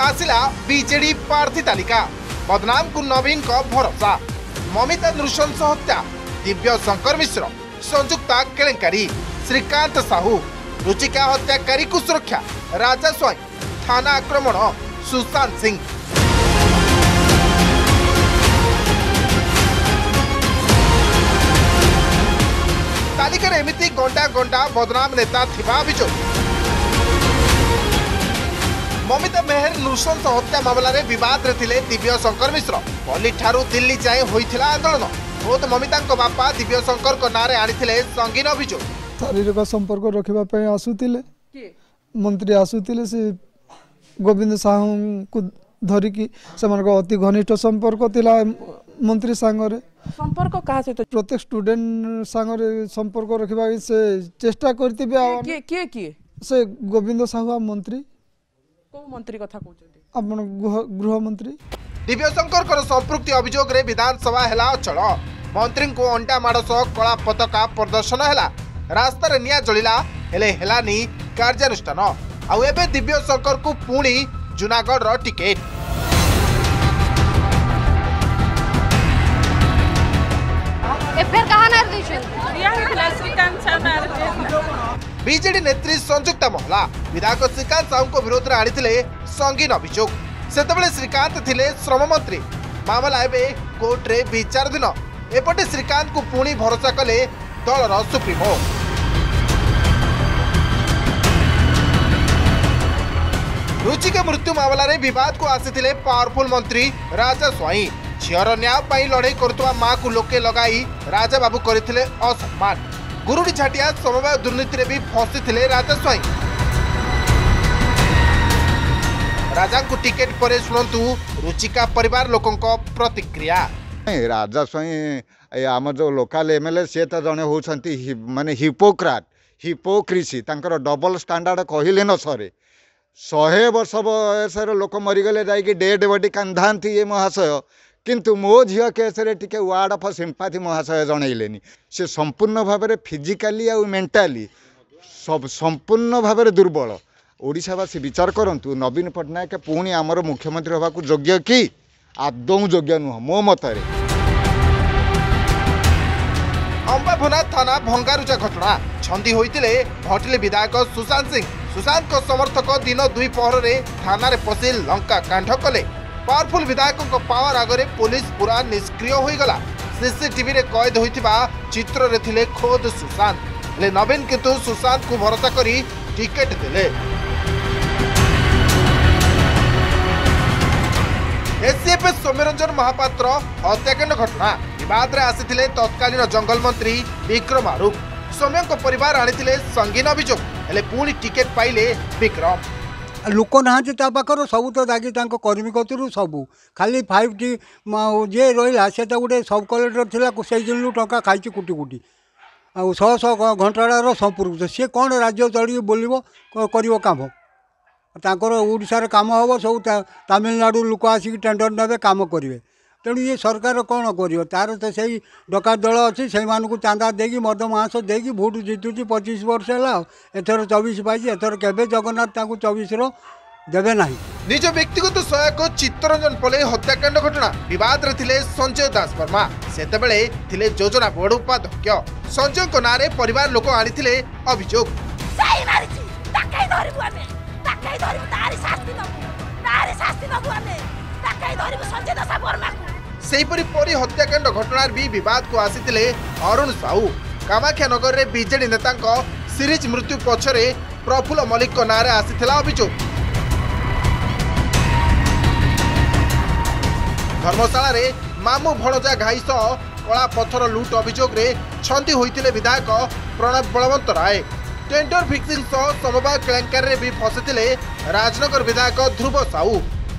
आसला विजेडी प्रार्थी तालिका बदनाम को नवीन भरोसा ममिता नृशंस हत्या दिव्य शंकर मिश्र संयुक्ता केलेकारी श्रीकांत साहू रुचिका हत्याकारी को सुरक्षा राजा स्वयं थाना आक्रमण सुशांत सिंह तालिकार एमती गंडा गंडा बदनाम नेता अभिजोग ममिता ଫେର୍ ନୃଶଂସ ହତ୍ୟା ମାମଲାରେ ବିବାଦରେ ଥିଲେ ଦିବ୍ୟ ଶଙ୍କର ମିଶ୍ର ପଲ୍ଲୀଠାରୁ ଦିଲ୍ଲୀ ଯାଏଁ ହୋଇଥିଲା ଆନ୍ଦୋଳନ ଖୋଦ୍ ମମିତାଙ୍କ ବାପା ଦିବ୍ୟ ଶଙ୍କରଙ୍କ ନାଁରେ ଆଣିଥିଲେ ସଙ୍ଗୀନ ଅଭିଯୋଗ ଶାରୀରିକ ସମ୍ପର୍କ ରଖିବା ପାଇଁ ଆସୁଥିଲେ ମନ୍ତ୍ରୀ ଆସୁଥିଲେ ସେ ଗୋବିନ୍ଦ ସାହୁଙ୍କୁ ଧରିକି ସେମାନଙ୍କ ଅତି ଘନିଷ୍ଠ ସମ୍ପର୍କ ଥିଲା ମନ୍ତ୍ରୀ ସାଙ୍ଗରେ ସମ୍ପର୍କ କାହା ସହିତ ପ୍ରତ୍ୟେକ ଷ୍ଟୁଡେଣ୍ଟ ସାଙ୍ଗରେ ସମ୍ପର୍କ ରଖିବା ପାଇଁ ସେ ଚେଷ୍ଟା କରିଥିବେ କିଏ କିଏ ସେ ଗୋବିନ୍ଦ ସାହୁ ଆଉ ମନ୍ତ୍ରୀ କୋଉ ମନ୍ତ୍ରୀ କଥା କହୁଛନ୍ତି ଆପଣ ଗୃହମନ୍ତ୍ରୀ ଦିବ୍ୟଶଙ୍କରଙ୍କର ସମ୍ପୃକ୍ତି ଅଭିଯୋଗରେ ବିଧାନସଭା ହେଲା ଅଚଳ ମନ୍ତ୍ରୀଙ୍କୁ ଅଣ୍ଟା ମାଡ଼ ସହ କଳା ପତାକା ପ୍ରଦର୍ଶନ ହେଲା ରାସ୍ତାରେ ନିଆଁ ଜଳିଲା ହେଲେ ହେଲାନି କାର୍ଯ୍ୟାନୁଷ୍ଠାନ ଆଉ ଏବେ ଦିବ୍ୟଶଙ୍କରଙ୍କୁ ପୁଣି ଜୁନାଗଡ଼ର ଟିକେଟ୍ ଏଫଆଇଆର କାହା ନାଁରେ ଦେଇଛନ୍ତି ଶ୍ରୀକାନ୍ତ ସାର୍ ନାଁରେ विजेडी नेत्री संयुक्ता महला विधायक श्रीकांत साहू को विरोध में आते संगीन अभोग से श्रीकांत थे श्रम मंत्री मामला एवं कोर्टे विचाराधीन एपटे श्रीकांत को पुणी भरोसा कले दलर सुप्रिमो रुचिका मृत्यु मामलें बिद को आसी पावरफुल मंत्री राजा स्वई झीर या लड़े करुवा माँ को लोके लग राजा बाबू करते असम्मान ଗୁରୁଡି ଛାଟିଆ ସମବାୟ ଦୁର୍ନୀତିରେ ବି ଫସିଥିଲେ ରାଜା ସ୍ୱାଇଁ ରାଜାଙ୍କୁ ଟିକେଟ୍ ପରେ ଶୁଣନ୍ତୁ ରୁଚିକା ପରିବାର ଲୋକଙ୍କ ପ୍ରତିକ୍ରିୟା ରାଜା ସ୍ୱାଇଁ ଆମ ଯେଉଁ ଲୋକାଲ ଏମ୍ ଏଲ୍ ଏ ସିଏ ତ ଜଣେ ହେଉଛନ୍ତି ମାନେ ହିପୋକ୍ରାଟ ହିପୋକ୍ରିସି ତାଙ୍କର ଡବଲ ଷ୍ଟାଣ୍ଡାର୍ଡ଼ କହିଲେ ନ ସରେ ଶହେ ବର୍ଷ ବୟସର ଲୋକ ମରିଗଲେ ଯାଇକି ଡେଡ୍ ବଡି କାନ୍ଧାନ୍ତି ଏ ମହାଶୟ किंतु मो झिया केसे टिक वार्ड अफ अ सिम्पाथी महाशय जे नि सि सम्पूर्ण भावर फिजिक आउ सब सम्पूर्ण भाव दुर्बल ओडावासी विचार कन् नवी पट्टनायक पिमर योग्य कि आदौँ योग्य नुह मो मत अम्बा थाना भंगारुजा घटना छंदी छन्दी हु विधायक सुशान्त सिंह सुशान्त समर्थक दिन दुई पहर पहरे थान पसि लङ्काले पावरफुल विधायकों पावर आगे पुलिस पूरा निष्क्रिय होगा सीसीटी कैद होता चित्र खोद सुशांत नवीन कितु सुशांत को भरोसा कर टिकेट दे एसीएफएस सौम्यरंजन महापात्र हत्याकांड घटना बाद आसते तत्कालीन जंगल मंत्री विक्रम आरूप सौम्यों पर आनी संगीन अभोग टिकेट पाइले विक्रम ଲୋକ ନାହାନ୍ତି ତା ପାଖରୁ ସବୁ ତ ଦାଗି ତାଙ୍କ କର୍ମୀ କତିରୁ ସବୁ ଖାଲି ଫାଇଭ୍ ଟି ଯିଏ ରହିଲା ସେ ତ ଗୋଟେ ସବ୍ କଲେକ୍ଟର ଥିଲା ସେଇ ଦିନରୁ ଟଙ୍କା ଖାଇଛି କୋଟି କୋଟି ଆଉ ଶହ ଶହ ଘଣ୍ଟାର ସମ୍ପୃକ୍ତ ସିଏ କ'ଣ ରାଜ୍ୟ ଚଳିକି ବୋଲିବ କରିବ କାମ ତାଙ୍କର ଓଡ଼ିଶାରେ କାମ ହେବ ସବୁ ତାମିଲନାଡ଼ୁ ଲୋକ ଆସିକି ଟେଣ୍ଡର ନେବେ କାମ କରିବେ ତେଣୁ ଇଏ ସରକାର କ'ଣ କରିବ ତା'ର ତ ସେଇ ଡକା ଦଳ ଅଛି ସେଇମାନଙ୍କୁ ଚାନ୍ଦା ଦେଇକି ମଦ ମାଂସ ଦେଇକି ଭୋଟ୍ ଜିତୁଛି ପଚିଶ ବର୍ଷ ହେଲା ଆଉ ଏଥର ଚବିଶ ପାଇଛି ଏଥର କେବେ ଜଗନ୍ନାଥ ତାଙ୍କୁ ଚବିଶର ଦେବେ ନାହିଁ ନିଜ ବ୍ୟକ୍ତିଗତ ସହାୟକ ଚିତ୍ତରଞ୍ଜନ ପଲେଇ ହତ୍ୟାକାଣ୍ଡ ଘଟଣା ବିବାଦରେ ଥିଲେ ସଞ୍ଜୟ ଦାସ ବର୍ମା ସେତେବେଳେ ଥିଲେ ଯୋଜନା ବୋର୍ଡ ଉପାଧ୍ୟକ୍ଷ ସଞ୍ଜୟଙ୍କ ନାଁରେ ପରିବାର ଲୋକ ଆଣିଥିଲେ ଅଭିଯୋଗ ସେହିପରି ପରୀ ହତ୍ୟାକାଣ୍ଡ ଘଟଣାରେ ବି ବିବାଦକୁ ଆସିଥିଲେ ଅରୁଣ ସାହୁ କାମାକ୍ଷାନଗରରେ ବିଜେଡି ନେତାଙ୍କ ସିରିଜ ମୃତ୍ୟୁ ପଛରେ ପ୍ରଫୁଲ୍ଲ ମଲ୍ଲିକଙ୍କ ନାଁରେ ଆସିଥିଲା ଅଭିଯୋଗ ଧର୍ମଶାଳାରେ ମାମୁ ଭଣଜା ଘାଇ ସହ କଳା ପଥର ଲୁଟ୍ ଅଭିଯୋଗରେ ଛନ୍ଦି ହୋଇଥିଲେ ବିଧାୟକ ପ୍ରଣବ ବଳବନ୍ତ ରାୟ ଟେଣ୍ଡର ଫିକ୍ସିଂ ସହ ସମବାୟ କେଳେଙ୍କାରରେ ବି ଫସିଥିଲେ ରାଜନଗର ବିଧାୟକ ଧ୍ରୁବ ସାହୁ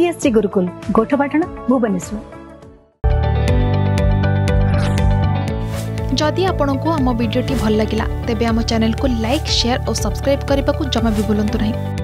पीएसजी गुरुकुल गोठपाटण भुवनेश्वर जदि आपण को आम भिडी भल लगा तेब चेल को लाइक सेयार और सब्सक्राइब करने को जमा भी भूलु नहीं